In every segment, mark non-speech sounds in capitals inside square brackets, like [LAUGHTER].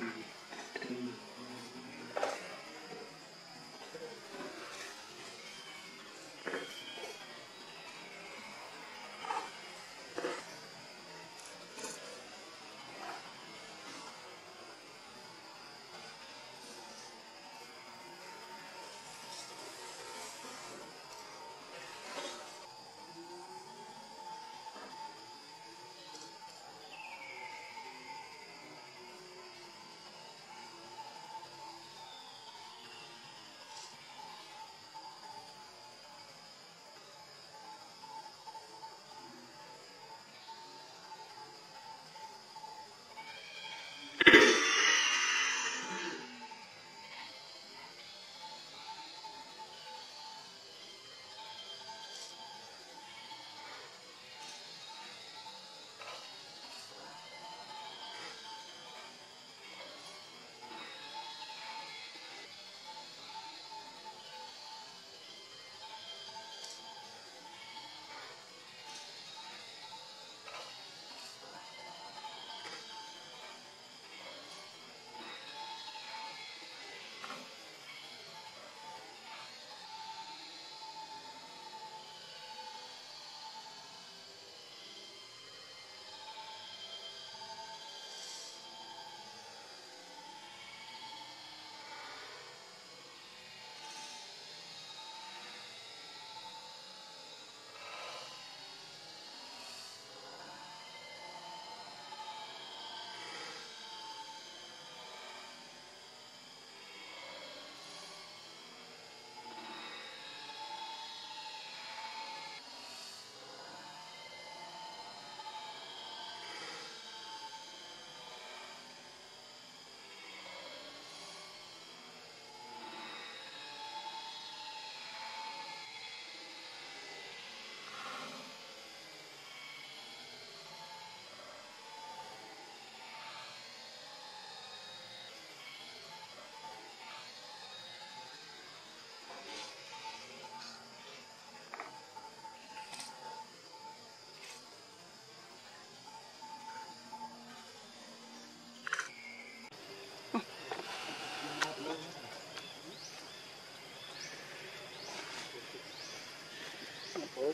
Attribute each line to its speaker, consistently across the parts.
Speaker 1: Mm-hmm.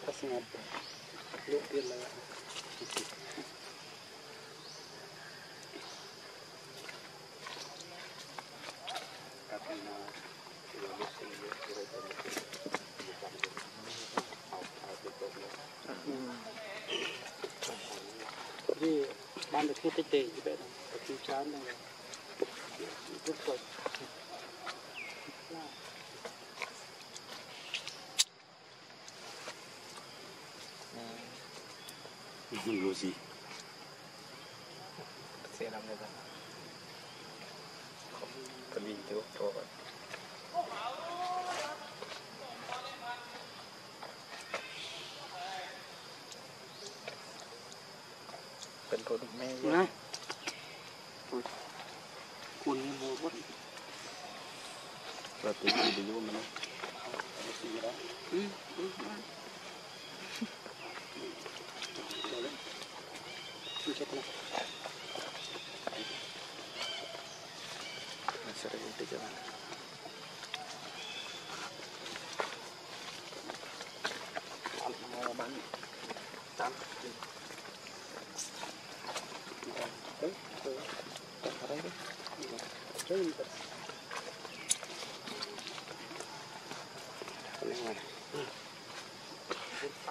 Speaker 1: kasih apa? Lupir lah. Jadi, bandar kita teh juga, tapi cantik. của đụng me vậy cuốn như mua bút là tiếng gì
Speaker 2: để vô
Speaker 3: mà nó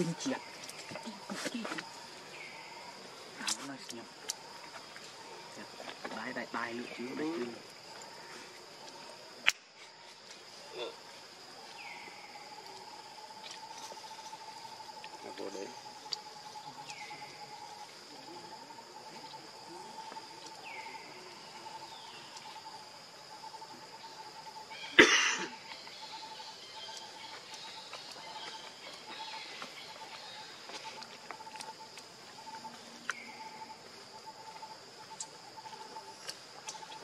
Speaker 3: quên chị ạ à, nói xem bài đại bài lựa chiếu đại quên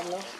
Speaker 3: Carlos.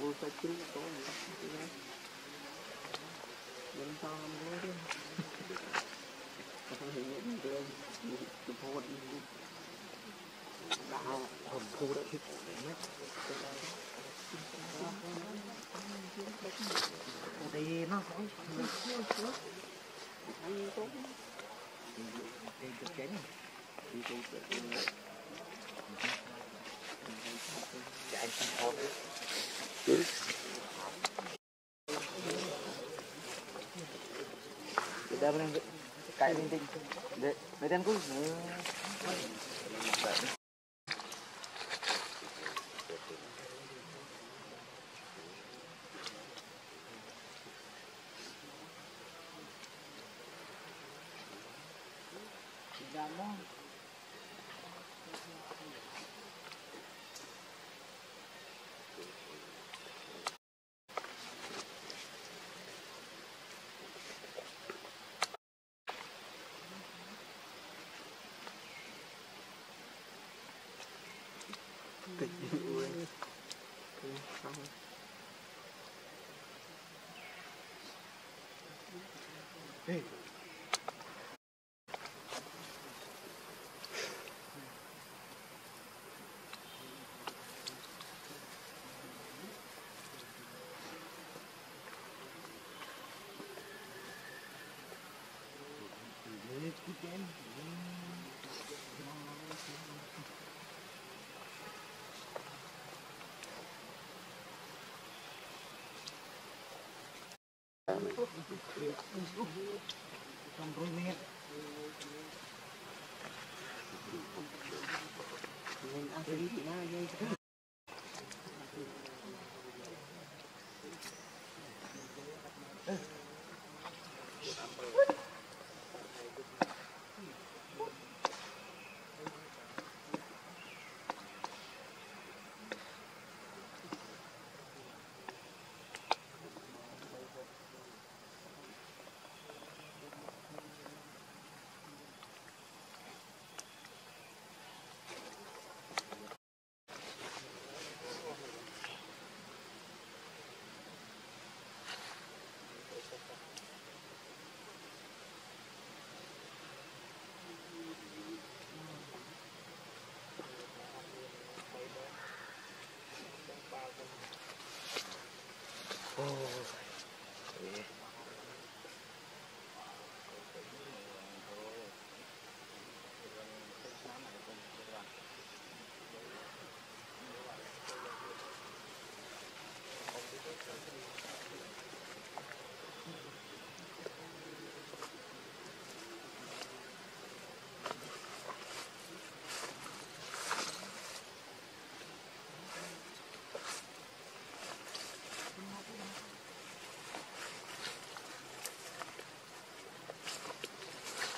Speaker 3: Bố phải chín tối Mình làm bố đi Không hiểu những cái Chụp hôn Đã hồn thu đã hít Đi nó phải Anh tốt Đi chén Đi cực chén Chạy sang hồn Kita benar kayak linting. Tịch ui. Xong. Hey. Mình ăn cái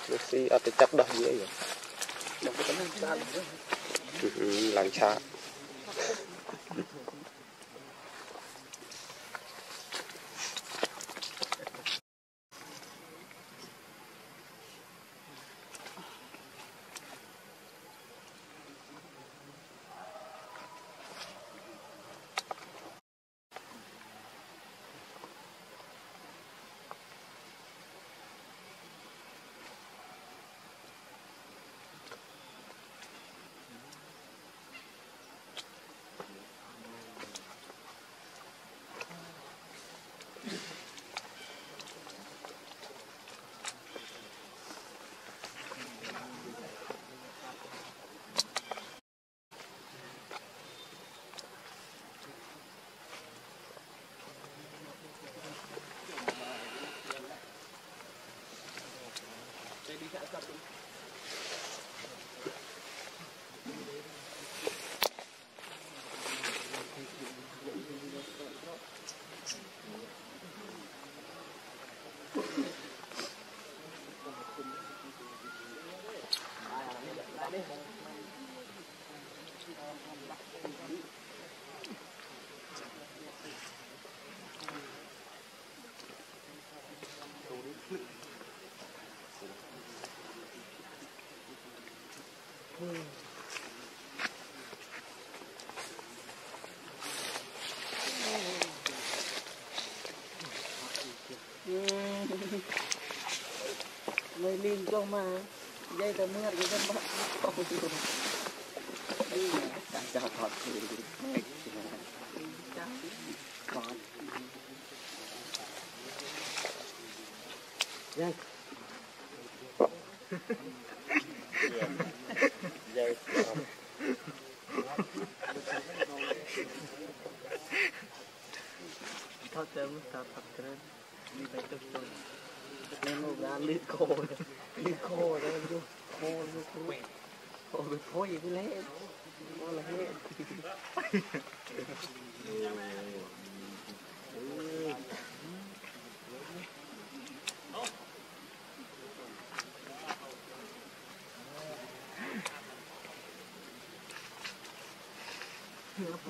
Speaker 3: dây
Speaker 1: Lucy ở cái chắc đỏ dễ vậy
Speaker 3: Đừng có mới lên cho mà.
Speaker 4: Dây
Speaker 3: tờ mưa thì dân bắt không được đi cả chào thật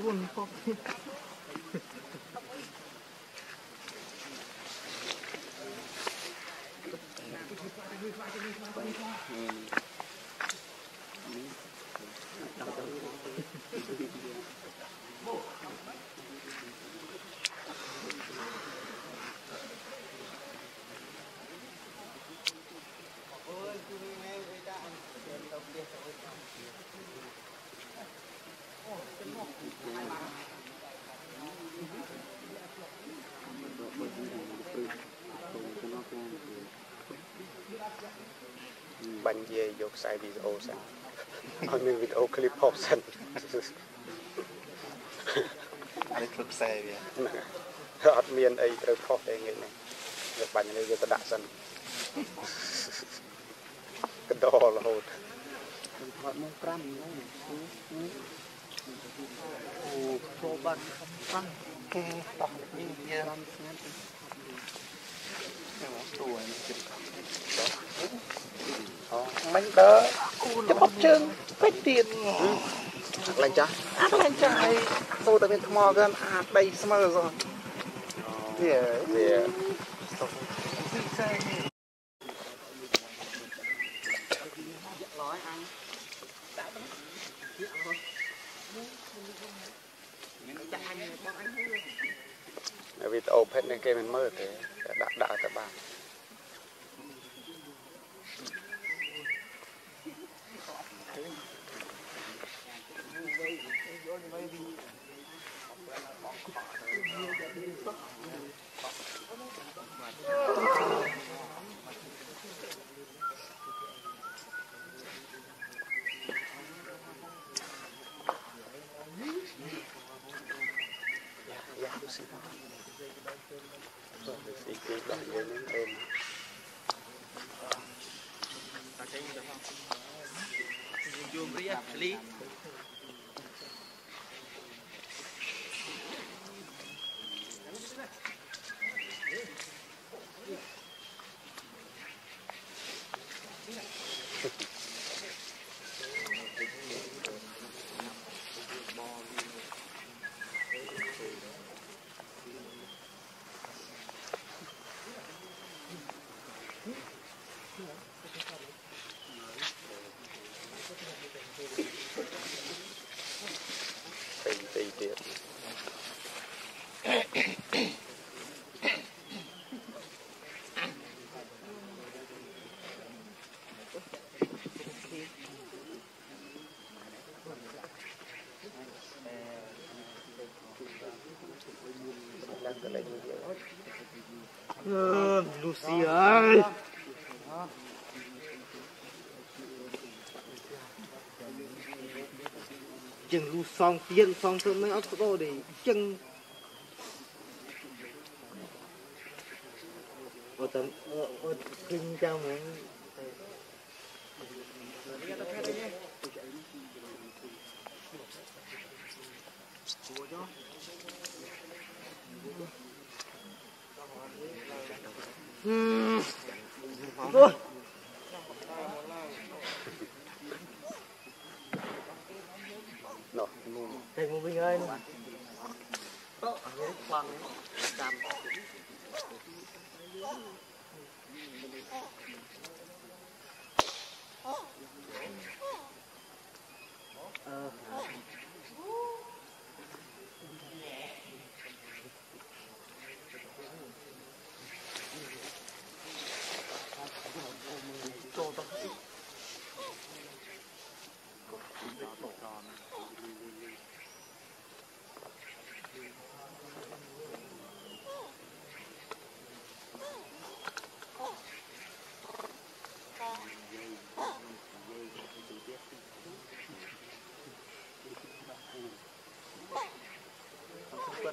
Speaker 3: ួនពកអឺ
Speaker 1: បាញ់យាយយកខ្សែវីដេអូសិនឲ្យមានវីដេអូឃ្លីបផុសសិន
Speaker 4: អានេះធ្វើ
Speaker 1: ខ្សែវាអត់មានអីត្រូវផុសទេងាយនេះវាបាញ់នេះវាទៅដាក់សិនកដោរហូត
Speaker 3: ថតមក5ហ្នឹងអូចូលបាត់5គេ
Speaker 4: តោះនេះវា
Speaker 3: 5
Speaker 4: ស្ងា
Speaker 3: ត់ទៅចូល
Speaker 4: ទៅជិត
Speaker 1: មិញដើចំបុកជើងពេកទៀតអត់ឡើងចាស់អត់ឡើងចាស់ហើយចូលតែមានថ្មកើអាដីស្មើសោះវាវា
Speaker 3: សុំទីផ្សេង
Speaker 1: actually તો લાગી ગયો Lucy hi ចឹងលូសងទៀតសងធ្វើមិនអត់ស្បោទេចឹងអ
Speaker 3: ត់
Speaker 1: តាមអត់ឃើញចាំហ្នឹង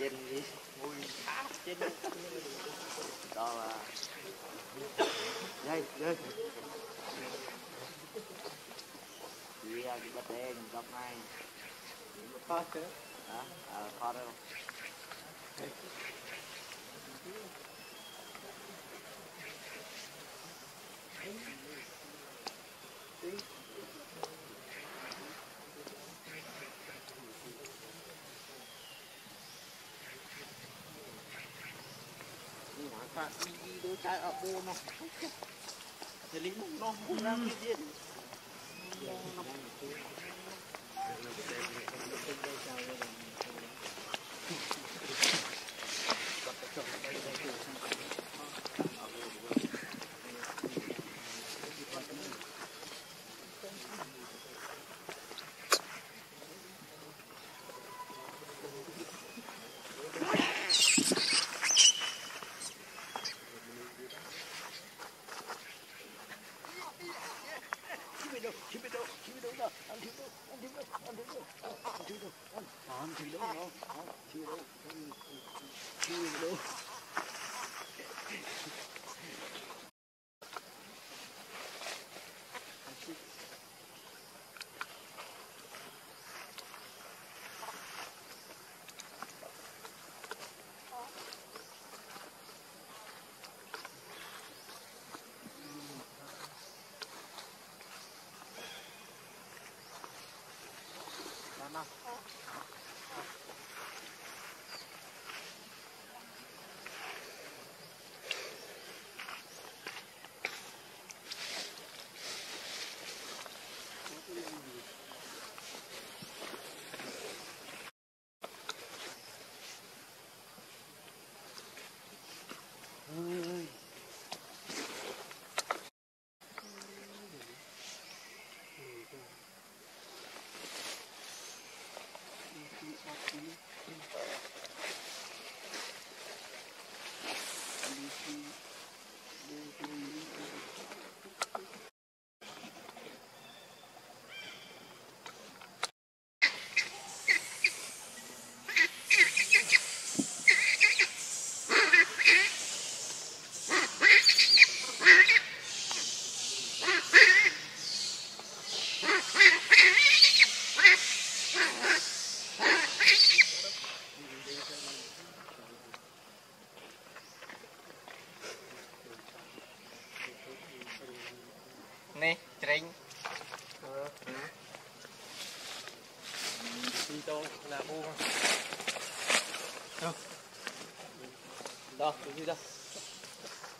Speaker 3: trên đi vui trên đó là đây đây. Đi ra cái bắt đen gặp ngay khó chứ. Hả? À khó đâu phạt mình đi đối trái
Speaker 5: ở bô
Speaker 3: nó. Thế lính nó cũng đang cái diện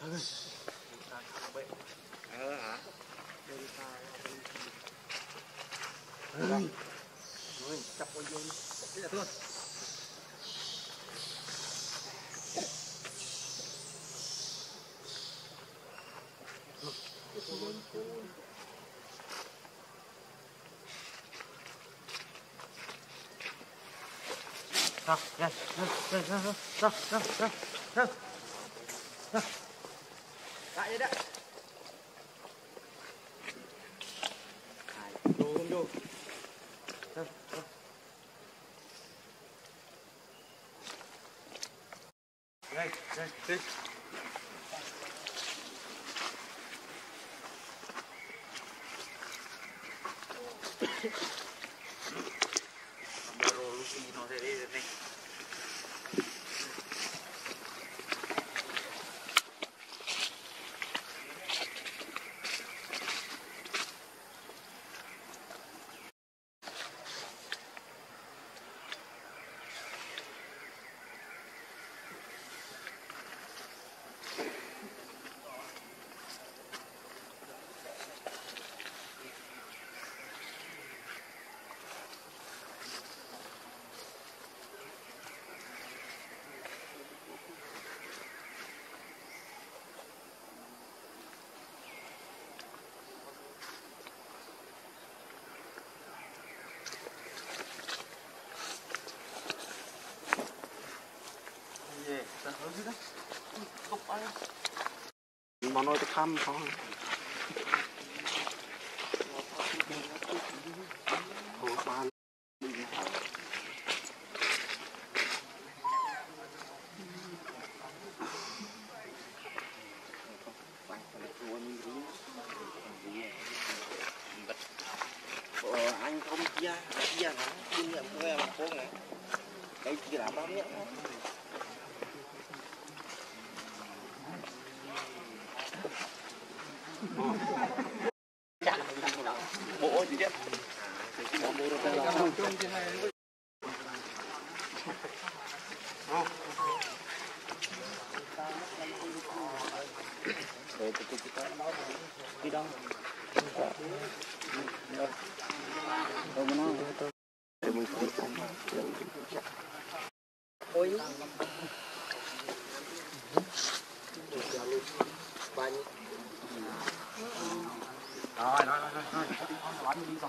Speaker 5: Ờ hả?
Speaker 3: rồi chặt vào vô đi thế là thôi Rồi, rồi, rồi, rồi, rồi, rồi, rồi, rồi, rồi,
Speaker 5: Get.
Speaker 6: Nó nói tôi khăm không Ủa, ba
Speaker 5: anh không ra ra hả kinh nghiệm của em là này đây chỉ là bao nhiêu bộ gì đấy bộ bộ rồi Để tôi tôi đi đâu? Đâu mà nó
Speaker 6: để mình thấy anh
Speaker 5: Ôi. Bánh.
Speaker 3: Rồi, rồi, rồi, rồi. Làm gì gió.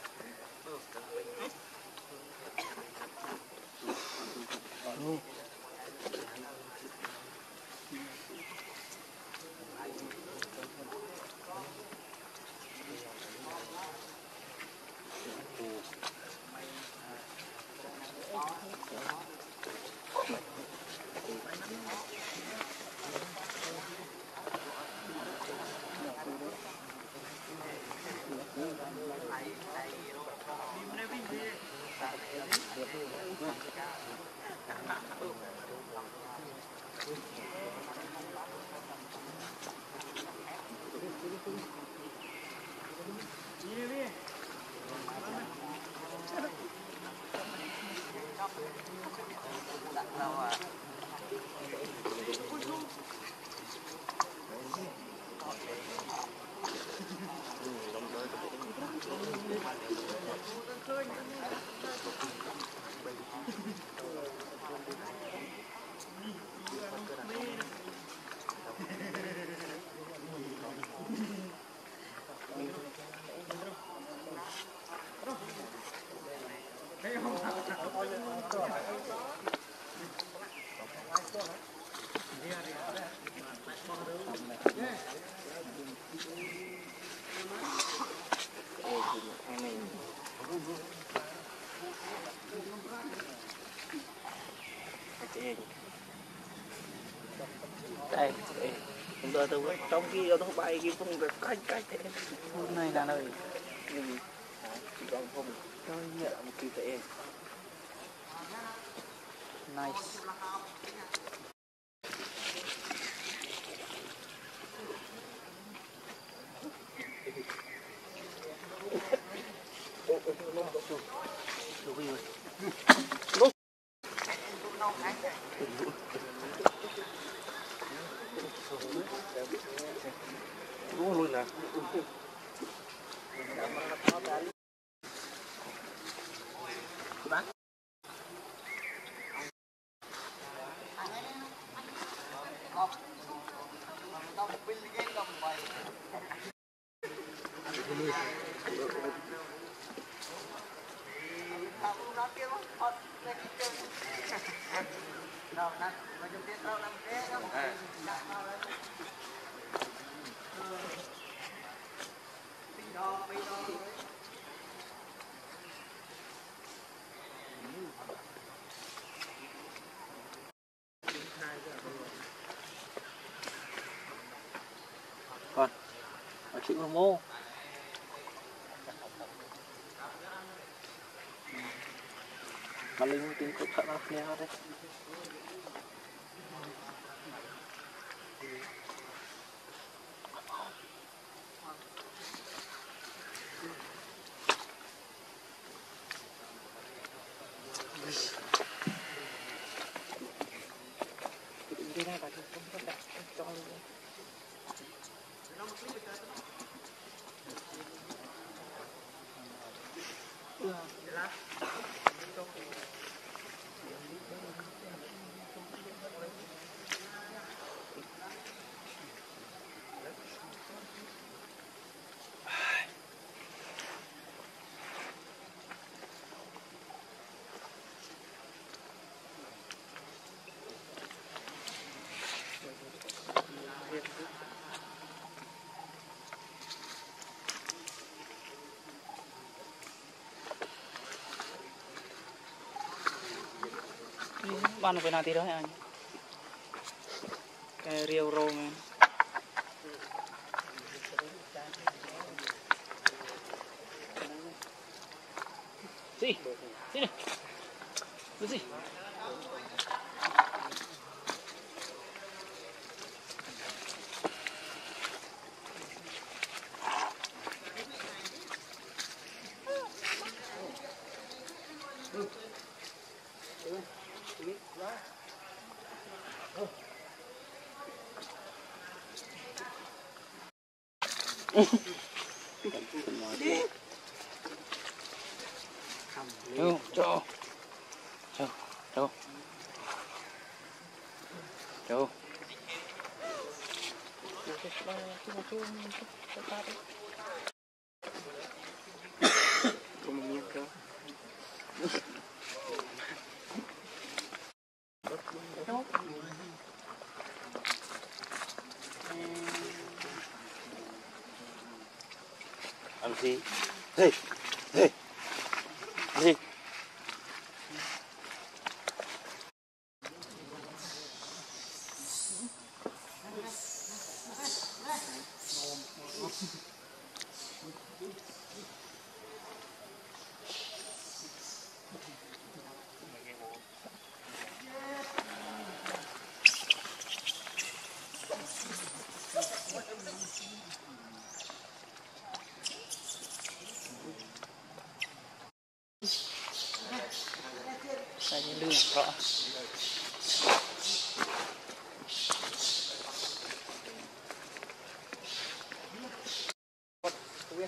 Speaker 3: từ trong kia ở đó bay kia cũng được cách cách thế.
Speaker 4: Hôm nay là nơi
Speaker 3: nhưng còn không. Cho nhẹ một kỳ thế
Speaker 4: nice
Speaker 3: đúng luôn nè
Speaker 4: ở chữ mô mà linh tính cũng thật là kia đấy
Speaker 3: đi ra bạn không có đặt cho luôn
Speaker 4: ban phải nào tí đó anh? Cái riêu rô này, gì? Gì gì? Đâu, chỗ. Đâu, đâu. Đâu.
Speaker 3: không biết cơ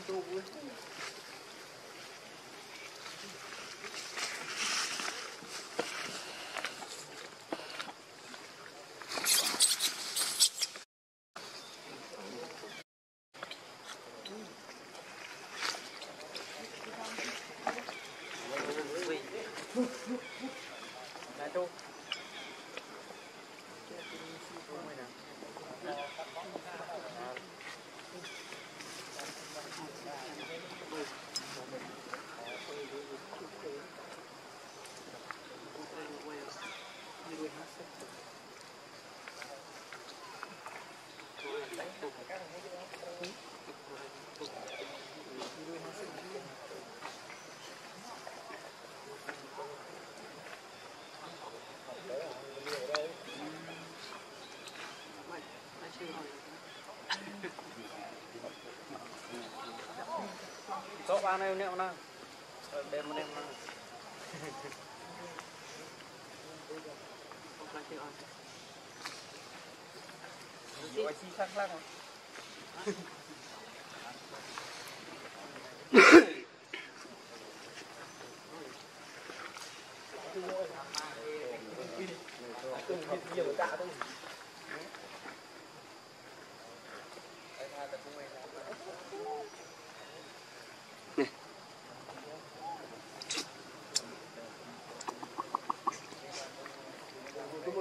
Speaker 4: Santo Augusto.
Speaker 3: បានហើយអ្នកណាបែបម្នាក់ណា
Speaker 5: không phải chữ ăn
Speaker 3: យកឲ្យស៊ីខ្លាំងខ្លាំង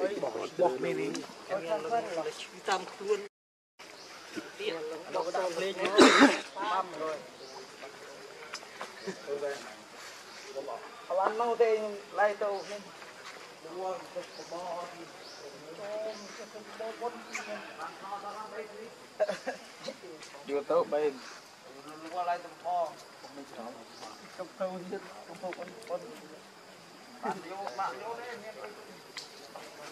Speaker 1: បោះ
Speaker 5: បោះមេនេះខ្ញុំ
Speaker 1: តាមខ្លួ
Speaker 5: ន
Speaker 3: ទៀតបោះដល់លេងបាំហើយអឡាននោះទេឡៃទៅខ្ញុំដល់ទៅបោះអត់យូរទៅបែរលោកឡៃទៅផងមិនច្រឡំទៅទៅទៀតទៅបងបងបានយូរបានយូរទេ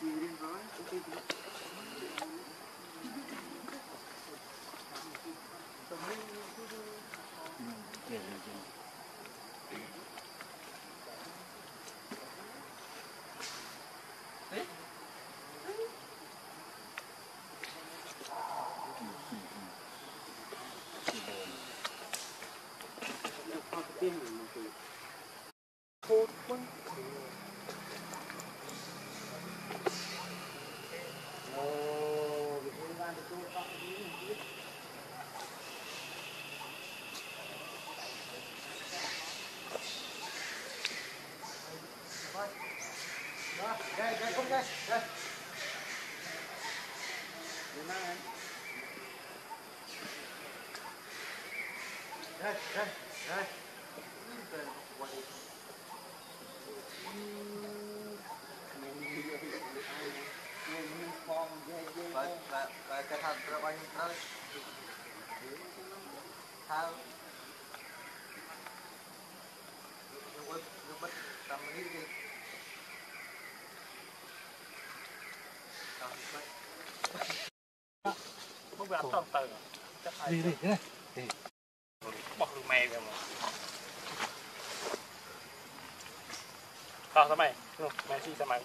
Speaker 5: kia lên tiên thôn của này luôn
Speaker 3: đây đây không đây đây. Đây đây đây
Speaker 5: và và và cái thằng của anh nó thao nhưng mà nhưng mà
Speaker 3: Bốc bám toàn tờ
Speaker 1: Đi đi, đi
Speaker 3: đi Bọc
Speaker 5: được mè về mà sao sao mày? Mày xì sao mày?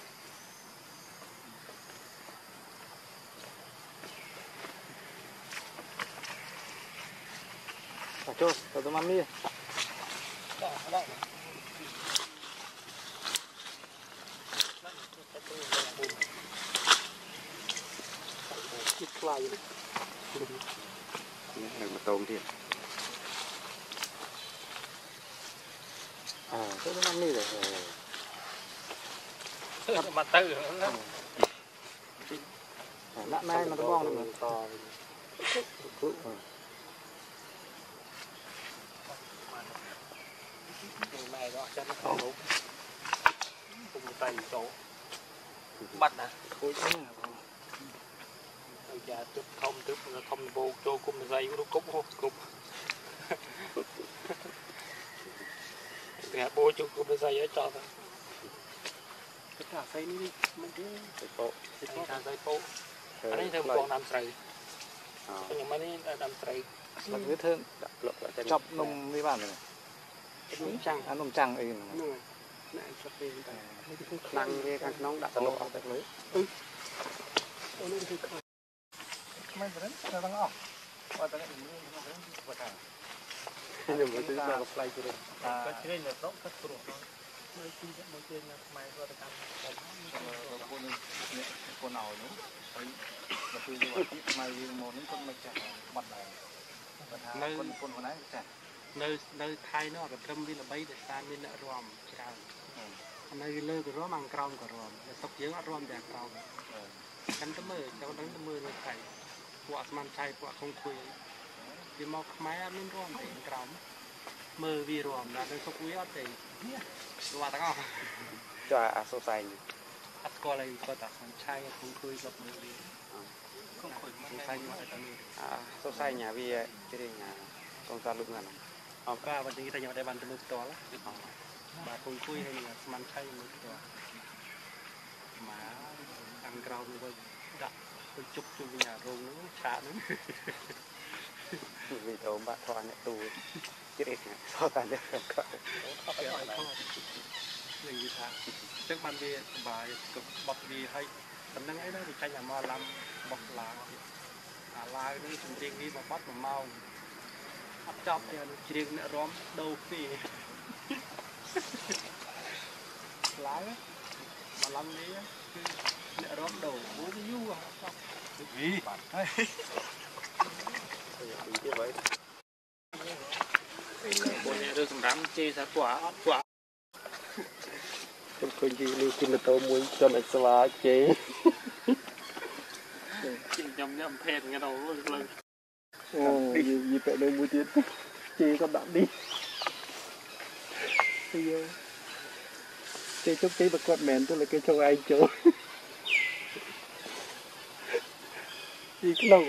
Speaker 5: Yo, la
Speaker 3: mắm mía. Đây mà tôm đi. À, cái [LAUGHS] đó năm đi rồi.
Speaker 2: Tức mà tư
Speaker 3: nữa. Lạ mà tôm bong được mà.
Speaker 2: បាត់ណា
Speaker 3: thôi chứ
Speaker 2: ទៅចាទឹកធំទឹកធំដបោកចូលគុំស័យរូបគប់ហូបគប់តែបោជុំគុំស័យឲ្យចោលទៅ
Speaker 5: cái cà phêនេះមិនទេ
Speaker 3: cái bộ
Speaker 2: ទីខាងស័យពោអានេះធ្វើបងដាំស្រូវខ្ញុំមកនេះដាំស្រូវ
Speaker 3: là cái thơm
Speaker 5: lộc lại cho
Speaker 3: chọc nôm với bạn này
Speaker 5: នំចាំង
Speaker 3: ăn nôm trăng ấy
Speaker 5: នោះ ណាស្រុកវិញតែខ្លាំងវាខាងក្នុងដាក់ស
Speaker 3: នុ
Speaker 5: កអស់
Speaker 3: ទៅលើ
Speaker 5: អូនេះគឺខ្លាំង
Speaker 3: មិនប្រឹងទៅទាំងអស់បើតែមិន
Speaker 5: មានក្នុងហ្នឹងគឺបើថាខ្ញុំមិនទៅដល់ផ្លៃព្រោះ
Speaker 2: គាត់ជ្រែងនៅស្រុកគាត់ព្រោះនៅទីមកជើងនៅខ្មែរគាត់កម្មខ្ញុំ
Speaker 3: គាត់នេះគាត់ឲ្យនោះហើយដល់ពេលយកអាជីពខ្មែរយើងមក
Speaker 2: នេះគាត់មិន
Speaker 5: ចាស់បាត់ដែរគាត់
Speaker 2: ថាគាត់គាត់ខ្លួនឯងចាស់នៅនៅថៃនោះក៏ត្រឹមវាល្បីតែស្ថានមានអ្នករំច្រើន នៅលើក៏រមខាងក្រោមក៏រមតែសុកយើងអត់រមទាំងក្រោមចាំទៅមើលចូលដឹងទៅមើលលើថៃពួកអាស្មានថៃពួកខុងខួយគេមកខ្មែរអត់មានរមទេក្រោមមើលវារមដល់ទៅសុកវាអត់ទេស្វាទាំងអស់
Speaker 5: ចុះអាសុសៃ
Speaker 2: អត់ស្គាល់អីគាត់តែខាងឆៃខុងខួយគាត់មើលវាខុងខួយមិនតែយកតែមើល
Speaker 5: អាសុសៃញ៉ាវាជ្រៀងអាកងសាលុកណា
Speaker 2: អបការបន្តិចតែខ្ញុំតែបានទៅមើលផ្ទាល់ បាទខុងខុយហើយនឹងស្មានឆៃមើលផ្ទាល់មកខាងក្រោមវិញដាក់ទៅជប់ជុំវិញអារោងហ្នឹងឆាកហ្នឹង
Speaker 5: vì ốm bạn thoa nhận tù chết ít so tàn được không có
Speaker 2: អត់ឲ្យថតនិយាយថាចឹងបានវាសុបាយទៅបត់វាឲ្យដំណឹងអីដែរវាចាញ់អាមកឡាំបោះឡាអាឡាវនេះជំរៀងនេះមកបត់1ម៉ោងអត់ចប់ទេអាជ្រៀងអ្នករំដូរពីឡាវមកឡាំនេះគឺអ្ន lái á mà lăn đi á lại đón đầu bố cái du à gì
Speaker 5: cái vậy
Speaker 2: bộ này đưa thằng đám chê ra quả quả không có gì lưu tin là tao muốn
Speaker 5: cho nó xóa lá chế chị nhầm nhầm thèn nghe đầu luôn lần đi gì vậy đâu mua tiền
Speaker 2: chê con đạm đi. ទហ្នឹងដល់លើ
Speaker 5: អូយយីបែនៅមួយទៀតជេក៏ដាក់នេះយោជេជុកជេប្រកួតមែនទៅលើគេចង់ឯងចូលទីក្នុង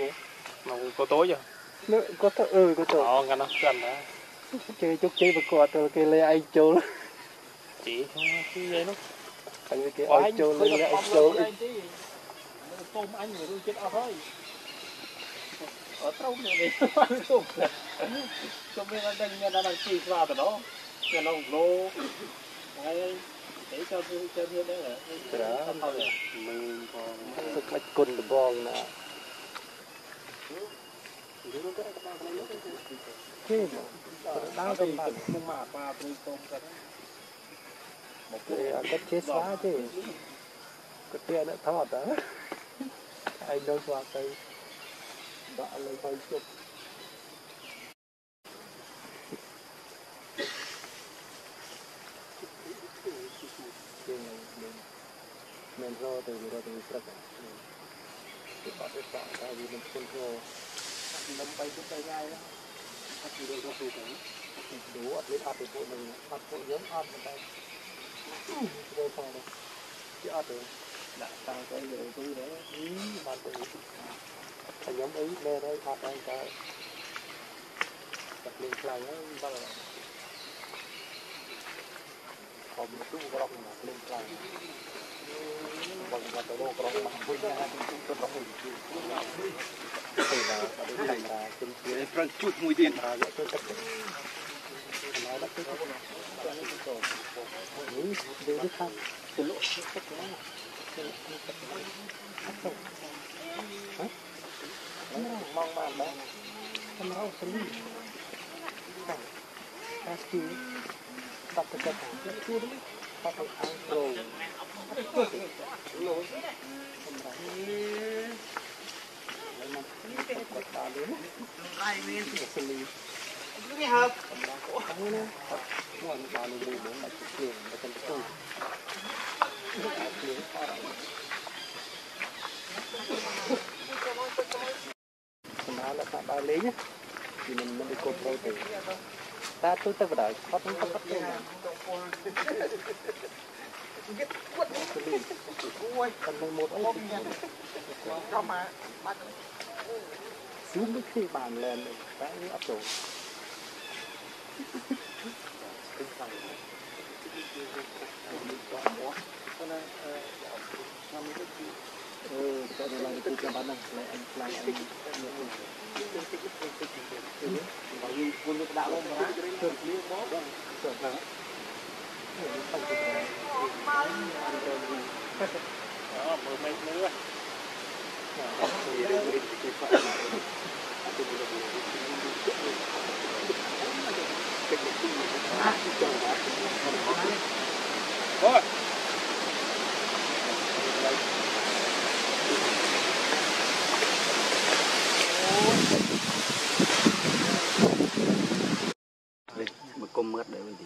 Speaker 2: nó có tối chưa
Speaker 5: នោះក៏ទៅអឺក៏ទៅ
Speaker 2: ờ ngăn nó gần đó
Speaker 5: ជេជុកជេប្រកួតទៅគេលេឯងចូល
Speaker 2: chỉ cái gì nó
Speaker 5: ហើយគេឲ្យចូលលេឯងចូល
Speaker 2: tôm anh người tôi chết ao thôi ở trong này này tôm cho bên anh đang đang đang chi vào từ đó nhà nó lô គេឡងឡូហើយគេ
Speaker 5: ចូលទៅចូលទៀតដែរប្រើមើលផងសឹកខ្លាច់គុណដបងណាគេដល់ទៅមក
Speaker 2: មកប៉ាព្រួយ
Speaker 5: ទុំគាត់មកគេអត់ចេះស្វាទេគាត់ទៀតថតហ៎ហើយដល់ស្វាទៅដាក់លើហើយជប់ control từ vừa rồi từ sơ cái có cái khoảng tại vì mình control
Speaker 2: nấm bay chút tay ngay đó hát đâu có phù cảnh
Speaker 5: thì đủ ắt lấy ắt được bộ mình ắt bộ giống ắt mình đây đâu còn đâu chứ ắt được
Speaker 2: đã tăng cái người tôi đấy
Speaker 5: ý mà tự thì ý lên đây ắt anh cái đặt lên lại nó bắt đầu còn một chút có đọc lên បាល់ខំទូក្រក់មកលេងខ្លាំងបងមកទៅលោកក្រក់មកវិញណាទៅទៅទៅទៅទៅណាទៅតែជិន
Speaker 3: ប្រឹងជួយមួយទៀត
Speaker 5: à vậy tôi tập nó tôi tập ừ đều đi khăn từ lỗ វាពួតអូយតែមិនមកអូមានចុះមកបាត់ស៊ូមដូចគ្នាបា
Speaker 2: នលែន
Speaker 5: តែវាអត់ចូលគឺខ្លាំងណាស់ខ្ញុំមិនដឹងអឺតែឡើងទៅចាំបានហ្នឹងអញខ្លាំ
Speaker 2: ង
Speaker 5: អញខ្ញុំតិចតិចតិចតិចបើយើងគុំទៅដាក់លំ
Speaker 2: ណាទៅគ្នាមកបងទៅហ្នឹ
Speaker 5: ង
Speaker 2: đó mười mấy nữa
Speaker 7: mà cùng mất đấy gì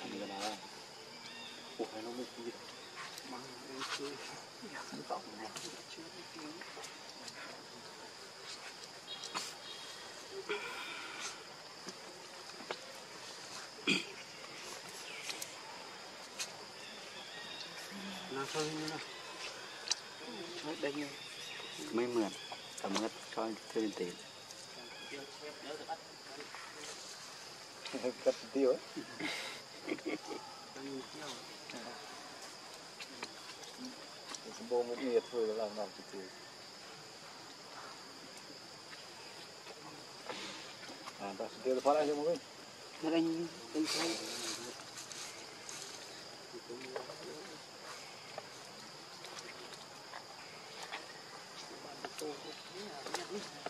Speaker 7: anh cái đó ủa nó mới gì mang đi chơi sản phẩm này nó thôi nó mới đây nha mấy mượn tầm mất cho thêm tiền
Speaker 5: cất tiêu ấy bố một nhiệt rồi làm làm chỉ tiêu à ta tiêu phát ra cho mọi người
Speaker 7: nó anh anh thấy Yeah, yeah, yeah.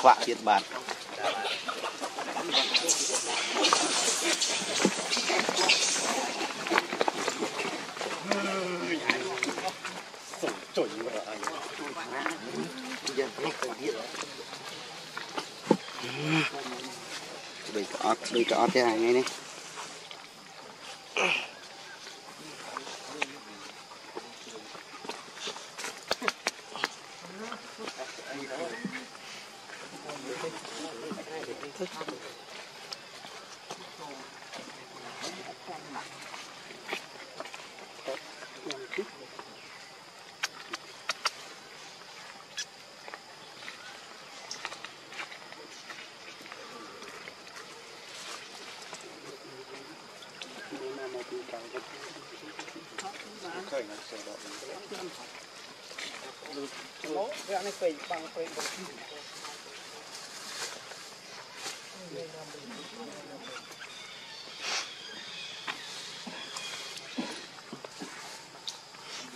Speaker 7: ខ្វាក់ទៀតបាទចុយមកហើ
Speaker 2: យយ៉ាងនេះទៅទៀតដូ
Speaker 7: ចក៏អត់ដូចក៏អត់ទេថ្ងៃនេះ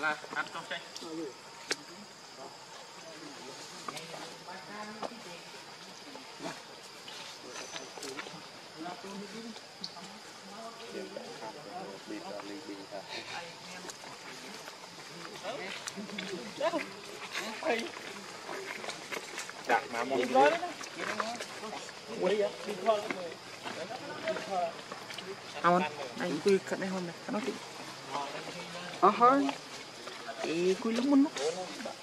Speaker 2: là ăn không chơi
Speaker 7: Awan, ay kuy kat na hon na. Ano ti? Ah, hay. Ê, cùi lắm muốn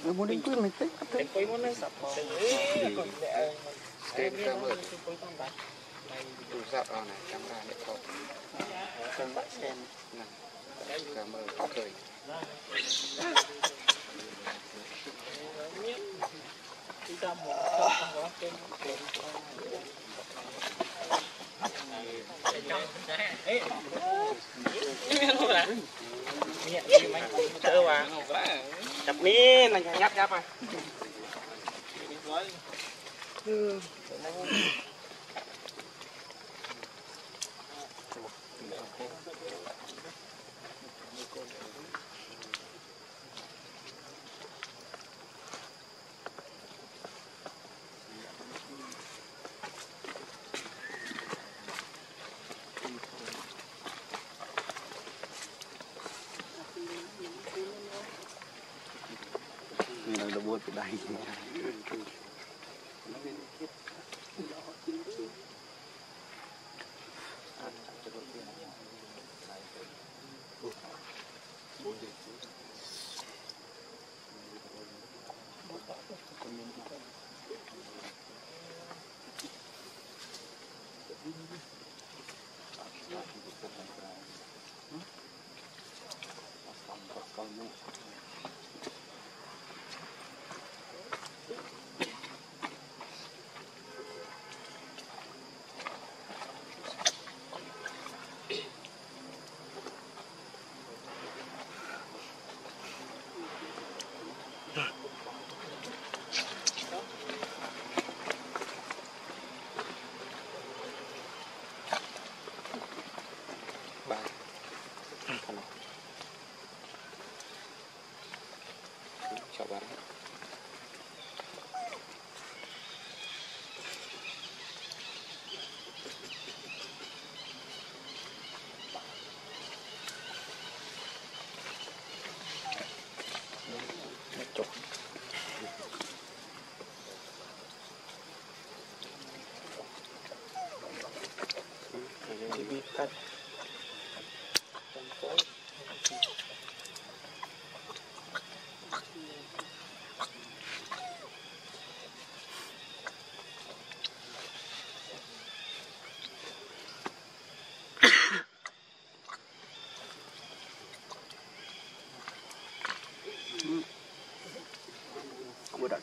Speaker 7: Người muốn đến cùi này tích
Speaker 5: Em quay muốn lên sập Em còn lẹ
Speaker 7: Em camera Tủ dạo đó này, camera này không
Speaker 5: Cần bắt xem
Speaker 7: Camera khởi
Speaker 5: Chúng ta một không có trên Tơ vào Chập ní là nháp nháp à
Speaker 7: Người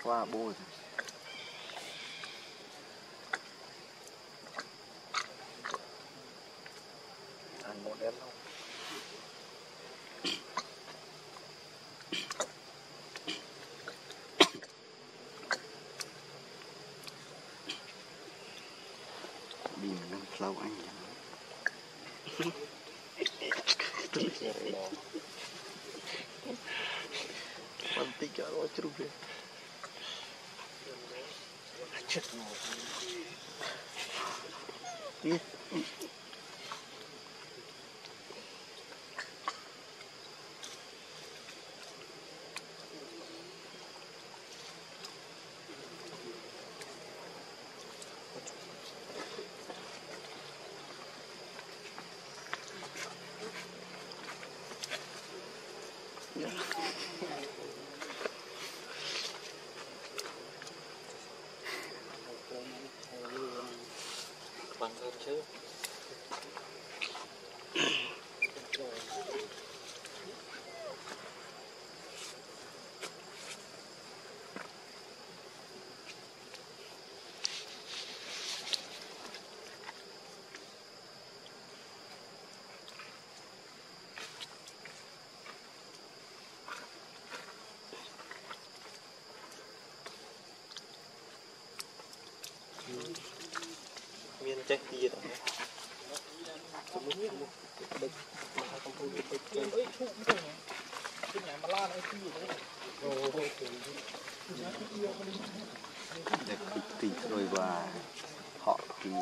Speaker 7: qua bố rồi
Speaker 5: Thành một em không
Speaker 7: Đi mà nâng lâu anh Còn tích ở đó chứ Чекнуло.
Speaker 5: И
Speaker 7: Đi
Speaker 5: Bằng hơn chứ Miên chắc gì đó
Speaker 7: Để cực tỷ rồi và họ tiền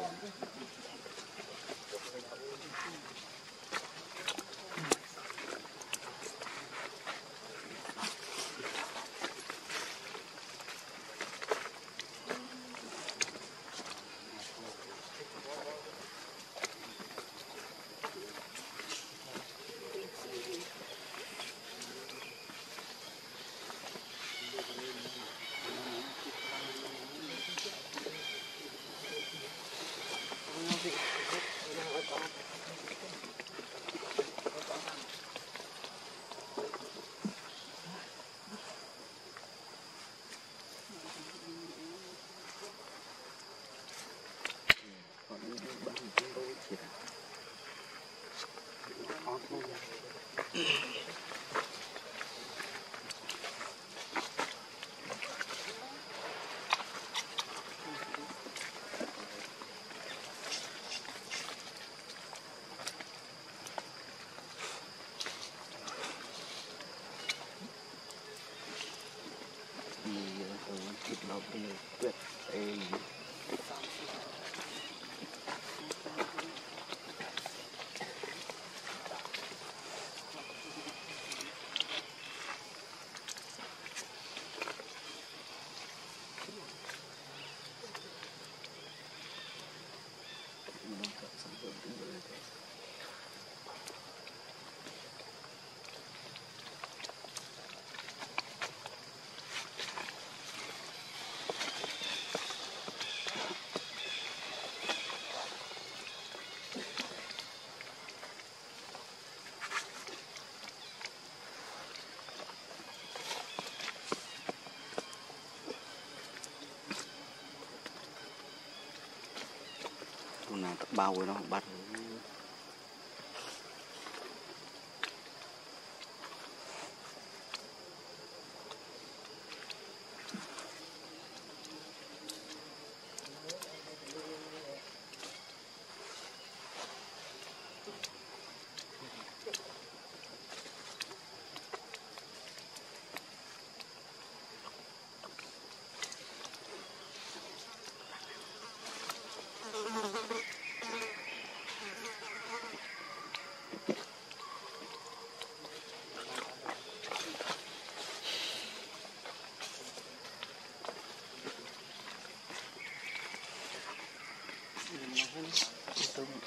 Speaker 5: bao rồi nó bắt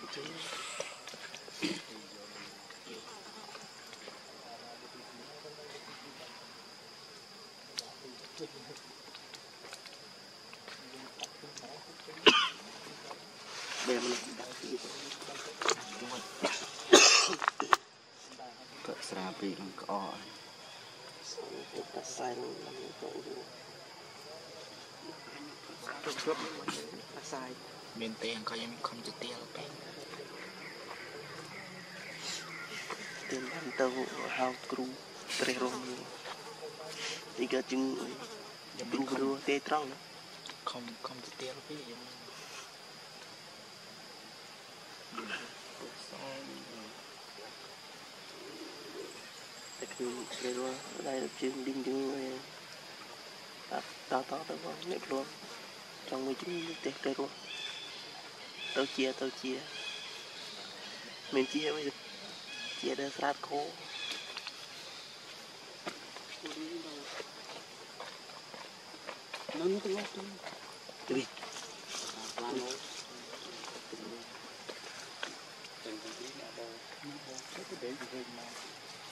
Speaker 5: ស្រាពីនឹងក្អ
Speaker 8: កទៅតសៃនឹងទៅ
Speaker 9: យូរអាសាយ
Speaker 8: មានតែអង្គยังមានខំទៅទៀលពេកទៀលបានទៅហៅគ្រូព្រះរស់នេះទីក៏ជឹងគ្រូគ្រូទេត្រង់ខំខំទៅទៀលពេកយើងតែខ្ញុំព្រះរស់ដែរជើងឌីងជើងតតតទៅអ្នកខ្លួនចង់មួយជិះទេព្រះរស់ tao chia tao chia. Mình chia bây giờ chia ra sát khô.
Speaker 1: Nó cái lót
Speaker 8: đi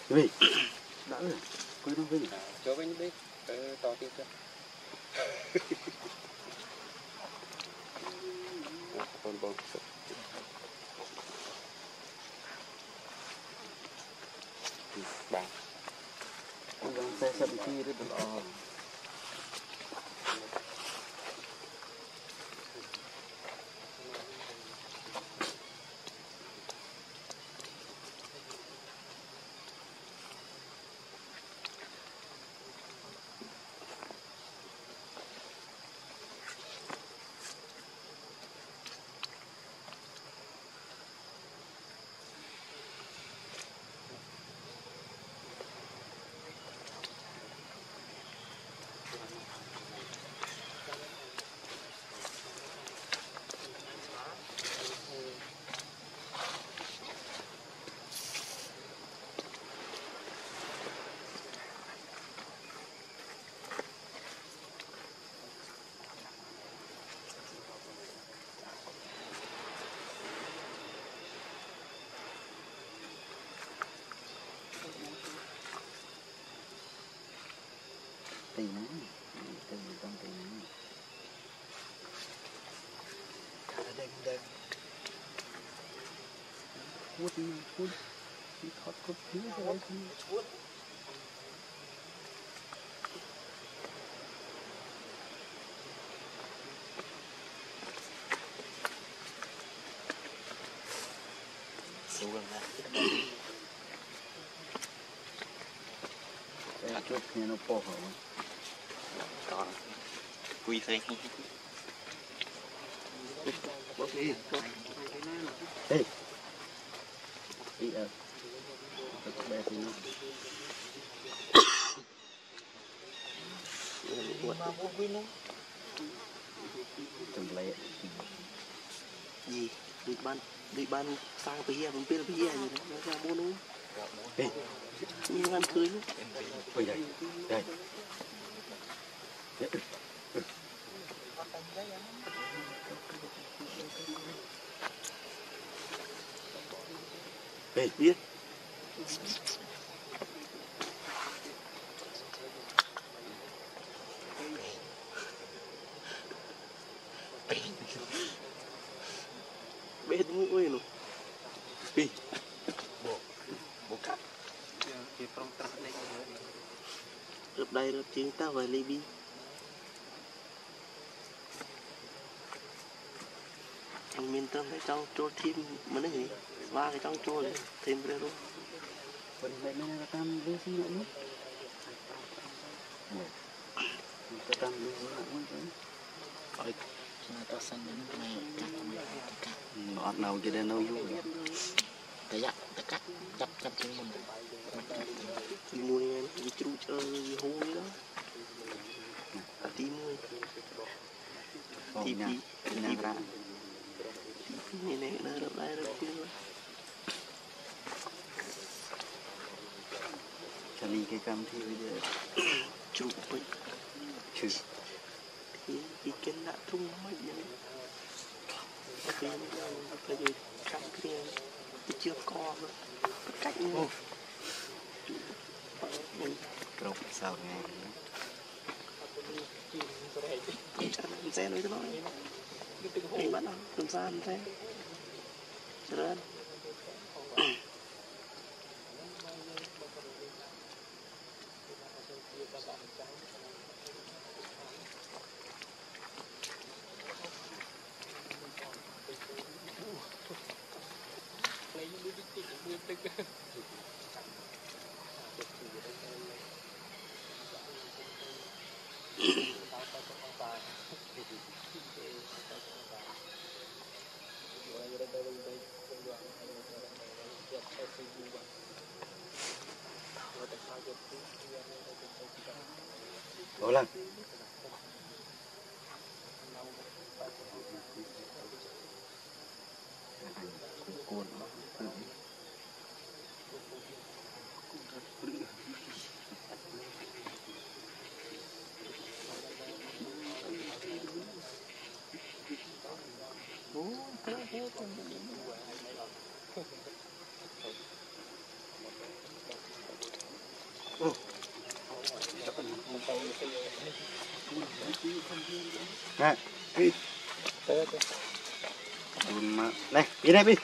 Speaker 5: Vì Đã rồi. Quý nó Vinh
Speaker 1: cho bên biết to tiếp cho con
Speaker 5: Bakan Balıkçı. Bang. 40នាទីឬដល់
Speaker 8: អស់
Speaker 5: Quất quất Đi thoát cốt phía ra đây không
Speaker 8: xuống gần ra
Speaker 5: Em chốt nghe nó bỏ hở
Speaker 8: còn quy xe
Speaker 5: Bớt đi Đi ờ Thật bé thì nó vô quy nó
Speaker 7: ចំលែក
Speaker 5: gì đi ban đi ban sang bây giờ mình biết bây giờ gì đó nó ra mua nó nhưng ăn cưới nó
Speaker 7: អុយដៃដៃ
Speaker 5: biết trong chỗ thêm mà nó gì ba cái trong chỗ đấy thêm cái
Speaker 7: luôn vậy nên là tam đi xin lỗi nó tam đi xin lỗi rồi nó
Speaker 9: ta xanh đến này cắt cắt
Speaker 7: ngọt đầu cho đến nấu vô cái dặn cái
Speaker 9: cắt chắp chắp chúng mình
Speaker 5: đi mua đi em đi chú chơi hú đấy đó. À tí mua tí
Speaker 7: tí
Speaker 5: tí
Speaker 7: ញ៉ាំរ៉ា
Speaker 5: này này nó rượp đây rượp kia
Speaker 7: ចាលីគេកម្មវិធីវា
Speaker 5: trụ bệnh
Speaker 7: ឈឺ
Speaker 5: thì thì cái lạ trung mấy vậy cái cái gì cắt kia cái chưa co nữa cách như
Speaker 7: គ្រប់សៅថ្ងៃ
Speaker 5: Mình xe nói cho nó Mình bắt đầu làm sao mình xe Trở lên
Speaker 7: Ủa lần cuốn nè đi này đi